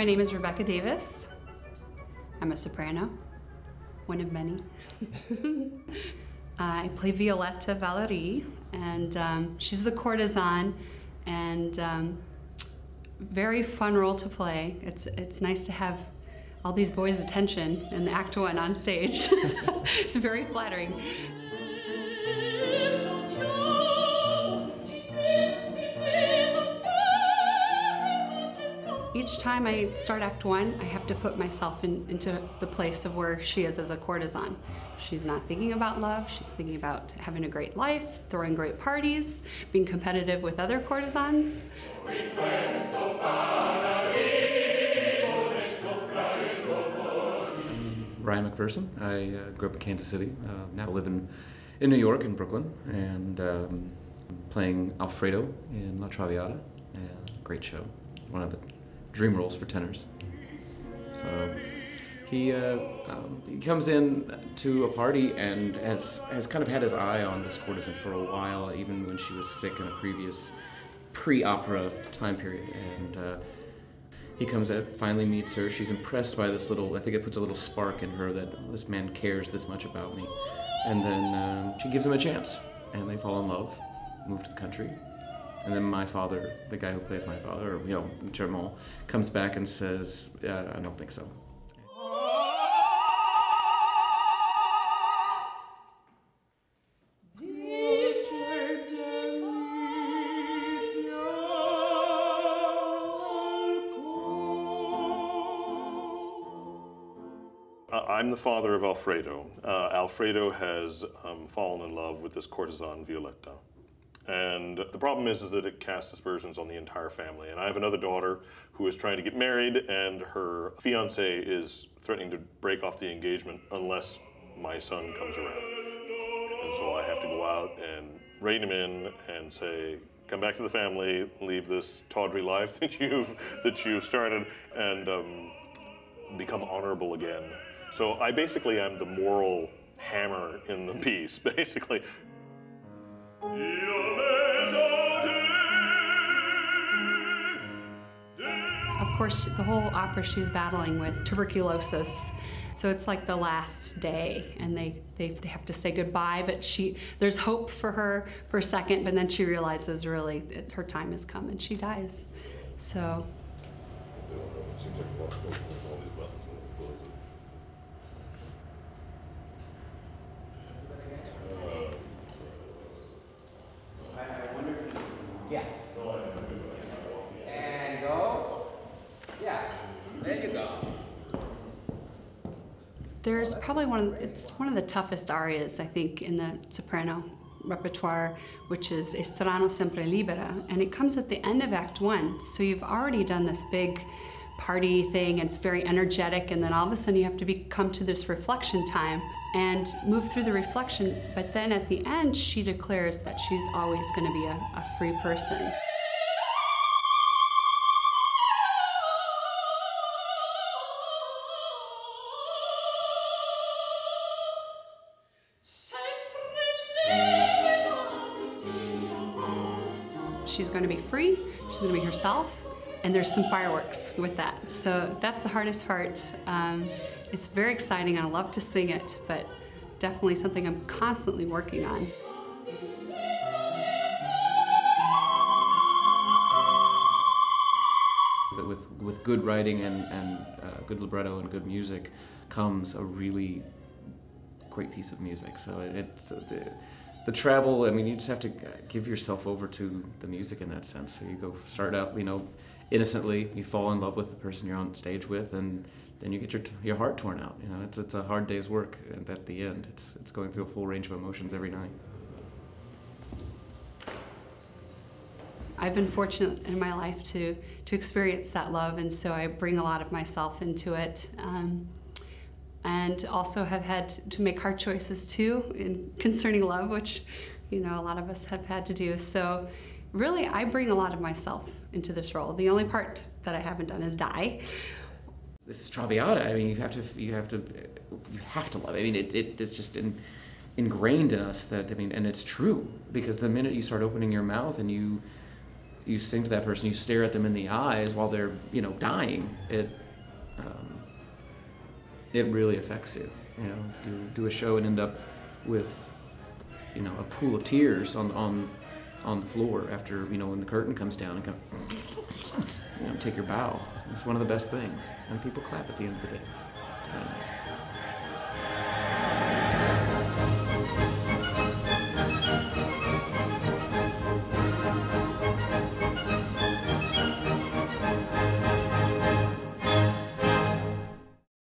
My name is Rebecca Davis. I'm a soprano, one of many. I play Violetta Valéry, and um, she's the courtesan, and um, very fun role to play. It's it's nice to have all these boys' attention in act one on stage. it's very flattering. Each time I start Act One, I have to put myself in, into the place of where she is as a courtesan. She's not thinking about love, she's thinking about having a great life, throwing great parties, being competitive with other courtesans. Ryan McPherson. I uh, grew up in Kansas City. Uh, now live in, in New York, in Brooklyn, and um, playing Alfredo in La Traviata. And great show. One of the dream roles for tenors. So he, uh, um, he comes in to a party and has, has kind of had his eye on this courtesan for a while, even when she was sick in a previous pre-opera time period. And uh, he comes out, finally meets her. She's impressed by this little, I think it puts a little spark in her that this man cares this much about me. And then um, she gives him a chance, and they fall in love, move to the country. And then my father, the guy who plays my father, or, you know, Germont, comes back and says, yeah, I don't think so. I'm the father of Alfredo. Uh, Alfredo has um, fallen in love with this courtesan Violetta. And the problem is, is that it casts aspersions on the entire family. And I have another daughter who is trying to get married, and her fiance is threatening to break off the engagement unless my son comes around. And so I have to go out and rein him in and say, come back to the family, leave this tawdry life that you've, that you've started, and um, become honorable again. So I basically am the moral hammer in the piece, basically. Of course, the whole opera she's battling with tuberculosis. So it's like the last day, and they, they, they have to say goodbye. But she, there's hope for her for a second, but then she realizes really that her time has come, and she dies. So. Yeah. And go. Yeah. There you go. There's probably one of it's one of the toughest arias I think in the soprano repertoire, which is E strano sempre libera, and it comes at the end of Act One. So you've already done this big party thing, and it's very energetic, and then all of a sudden you have to be, come to this reflection time and move through the reflection. But then at the end, she declares that she's always going to be a, a free person. She's going to be free, she's going to be herself, and there's some fireworks with that. So that's the hardest part. Um, it's very exciting, I love to sing it, but definitely something I'm constantly working on. With, with good writing and, and uh, good libretto and good music comes a really great piece of music. So it's uh, the, the travel, I mean, you just have to give yourself over to the music in that sense. So you go start out, you know, innocently, you fall in love with the person you're on stage with, and then you get your, your heart torn out. You know, it's, it's a hard day's work, and at the end, it's, it's going through a full range of emotions every night. I've been fortunate in my life to to experience that love, and so I bring a lot of myself into it. Um, and also have had to make hard choices too in concerning love, which you know a lot of us have had to do. So really, I bring a lot of myself into this role. The only part that I haven't done is die. This is Traviata. I mean, you have to you have to you have to love. It. I mean, it, it it's just in, ingrained in us that I mean, and it's true because the minute you start opening your mouth and you you sing to that person, you stare at them in the eyes while they're you know dying. It um, it really affects you. You know, do do a show and end up with you know a pool of tears on on on the floor after you know when the curtain comes down and come you know take your bow. It's one of the best things, and people clap at the end of the day. It's kind of nice.